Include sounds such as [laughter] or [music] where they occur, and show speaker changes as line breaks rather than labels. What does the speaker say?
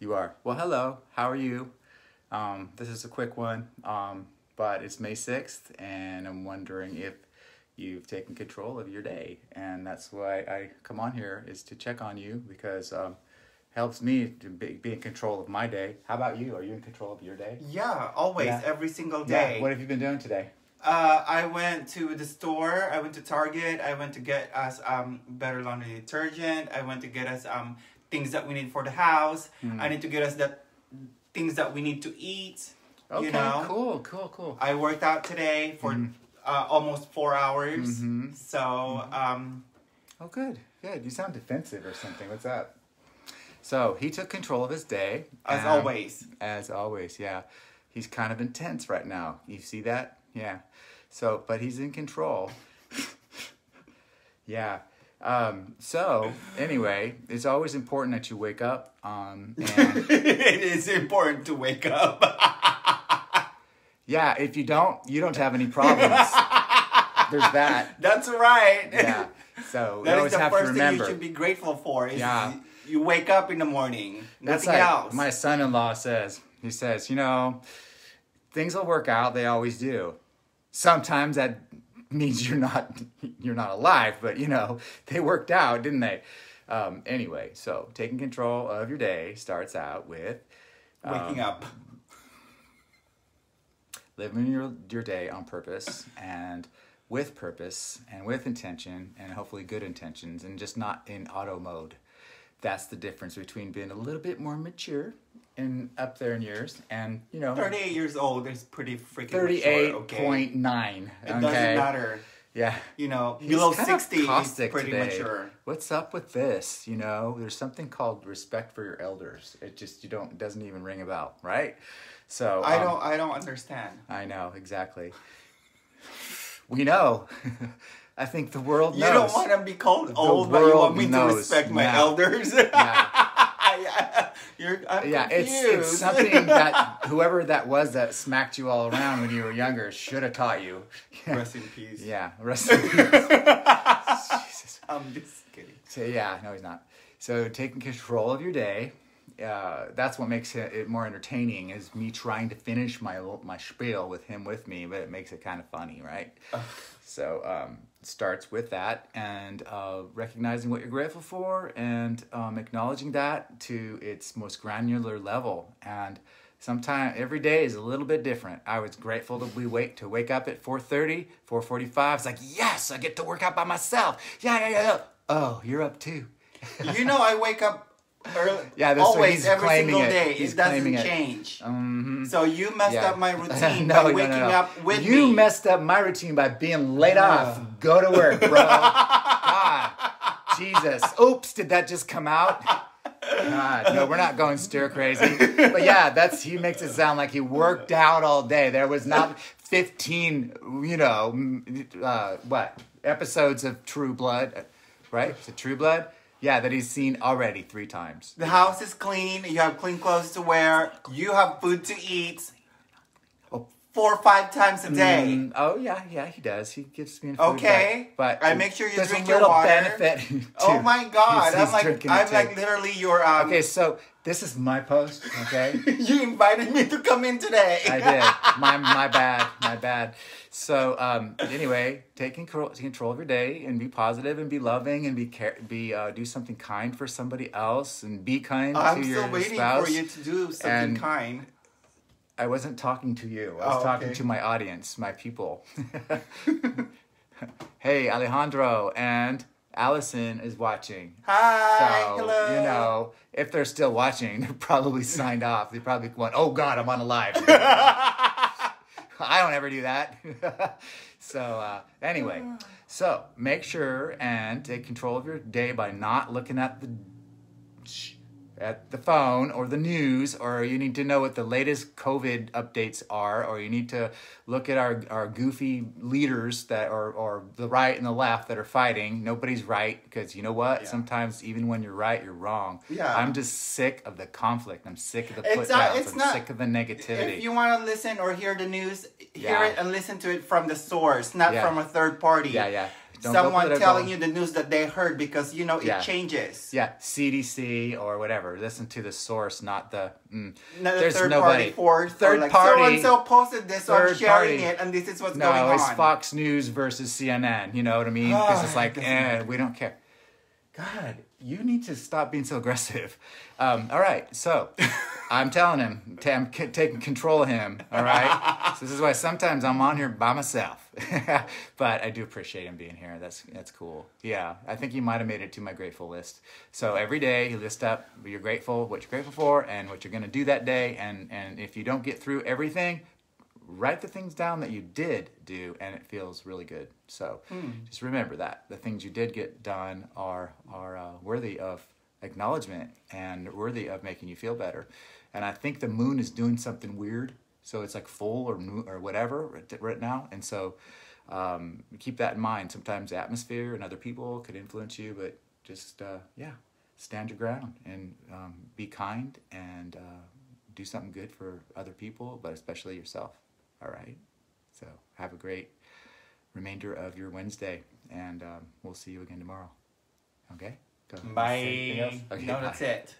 You are. Well, hello. How are you? Um, this is a quick one, um, but it's May 6th, and I'm wondering if you've taken control of your day. And that's why I come on here, is to check on you because um, helps me to be, be in control of my day. How about you? Are you in control of your day?
Yeah, always,
Yeah.
every single
Yeah.
day.
What have you been doing today?
Uh, I went to the store. I went to Target. I went to get us um better laundry detergent. I went to get us um things that we need for the house.
Hmm.
I need to get us the things that we need to eat.
Okay,
you know.
cool, cool, cool.
I worked out today for
Mhm.
uh, almost four hours.
Mhm.
So um,
Oh, good, good. You sound defensive or something. What's up? So he took control of his day.
as
um,
always,
As always, yeah. He's kind of intense right now. You see that? Yeah. So, but he's in control. [laughs] yeah. Um, so, anyway, it's always important that you wake up. Um, [laughs] and
it is important to wake up. [laughs]
yeah, if you don't, you don't have any problems. There's that. [laughs]
That's right.
Yeah. So, you always
is the
have to
first thing you should be grateful for. Is
Yeah.
You wake up in the morning.
That's
Nothing
like
else.
my son-in-law says. He says, you know, things will work out. They always do. Sometimes that means you're not you're not alive, but you know they worked out, didn't they? Um, anyway, so taking control of your day starts out with
Waking
um,
up.
living your your day on purpose and with purpose and with intention and hopefully good intentions and just not in auto mode. That's the difference between being a little bit more mature and up there in years and you know
38 years old is pretty freaking mature,
thirty-eight
okay?
point nine.
It doesn't matter.
Yeah.
You know,
He's
below
kind
60 is
caustic
pretty
today.
mature.
What's up with this? You know, there's something called respect for your elders. It just you don't doesn't even ring a bell, right? So
I
um,
don't I don't understand.
I know exactly. We know. [laughs] I think the world
You don't want to be called
The
old, but you want me
knows
to respect my
now.
elders.
Yeah. [laughs] [laughs]
You're, I'm
yeah, it's
confused.
it's something that [laughs] whoever that was that smacked you all around when you were younger should have taught you. [laughs]
Rest in peace.
Yeah, rest in peace. Jesus.
I'm just kidding.
So yeah, no, he's not. So taking control of your day, uh, that's what makes it, more entertaining. Is me trying to finish my my spiel with him with me, but it makes it kind of funny, right? so um, it starts with that and uh, recognizing what you're grateful for and um, acknowledging that to its most granular level and. Sometimes every day is a little bit different. I was grateful to be wake to wake up at 4:30, 4:45. It's like, "Yes, I get to work out by myself." Yeah, yeah. yeah. Oh, you're up too.
You know, I wake up early.
Yeah, that's
always
he's
every
claiming
single
it.
day.
He's
it doesn't
claiming it.
change.
Mhm.
So you messed
Yeah.
up my [laughs] routine
No,
by waking
no, no.
up with
you
me.
messed up my routine by being laid off. Go to work, bro. [laughs] God, Jesus. Oops, did that just come out? God, no, we're not going stir crazy. But yeah, that's he makes it sound like he worked out all day. There was not 15, you know, uh, what episodes of True Blood, right? Is True Blood? Yeah, that he's seen already three times.
The house is clean. You have clean clothes to wear. You have food to eat.
Oh.
Four or five times a day.
Mm, oh yeah, yeah, he does. He gives me food
Okay,
back. but
I make sure you drink
a
your
little
water.
benefit. [laughs]
Oh my god! [laughs] I'm like I'm like literally your um.
Okay, so this is my post. Okay, [laughs]
you invited me to come in today. [laughs]
I did. My my bad. My bad. So um, anyway, take control, control of your day and be positive and be loving and be care, be uh, do something kind for somebody else and be kind
I'm
to your spouse.
I'm still waiting for you to do something
and-
kind.
I wasn't talking to you. I was
Oh,
talking
okay.
to my audience, my people. [laughs] hey, Alejandro and Allison is watching.
Hi,
So,
hello.
you know, if they're still watching, [laughs] they're probably signed off. They probably went, oh God, I'm on a live. [laughs] I don't ever do that. [laughs] so, uh, anyway, so make sure and take control of your day by not looking at the at the phone or the news, or you need to know what the latest COVID updates are, or you need to look at our, our goofy leaders that are, or the right and the left that are fighting. Nobody's right because you know what?
Yeah.
Sometimes even when you're right, you're wrong.
Yeah.
I'm just sick of the conflict. I'm sick of the
It's
put
not-
downs.
it's
I'm
not-
sick of the negativity.
If you want to listen or hear the news, hear
Yeah.
it and listen to it from the source, not
Yeah.
from a third party.
yeah, yeah. Don't
someone telling you the news that they heard because you know it
Yeah.
changes.
Yeah, CDC or whatever. Listen to the source, not the. Mm.
Not
There's
third
nobody.
party force.
Third
like,
party-
So and so posted this, so I'm sharing
party.
it, and this is what's
No,
going
it's. Fox News versus CNN. You know what I mean? Because it's
Ah,
like,
doesn't
eh,
matter.
we don't care. God, you need to stop being so aggressive. Um, all right, so [laughs] I'm telling him, t- I'm c- taking control of him. All right, so this is why sometimes I'm on here by myself, [laughs] but I do appreciate him being here. That's that's cool. Yeah, I think you might have made it to my grateful list. So every day you list up what you're grateful, what you're grateful for, and what you're going to do that day. And and if you don't get through everything, write the things down that you did do and it feels really good. So just remember that the things you did get done are are uh, worthy of acknowledgement and worthy of making you feel better. And i think the moon is doing something weird so it's like full or or whatever right- right now. And so um, keep that in mind. Sometimes the atmosphere and other people could influence you but just uh, yeah stand your ground and um, be kind and uh, do something good for other people, but especially yourself. All right. So have a great remainder of your Wednesday, and um, we'll see you again tomorrow. Okay. Go.
Bye.
Okay,
no,
bye.
that's it.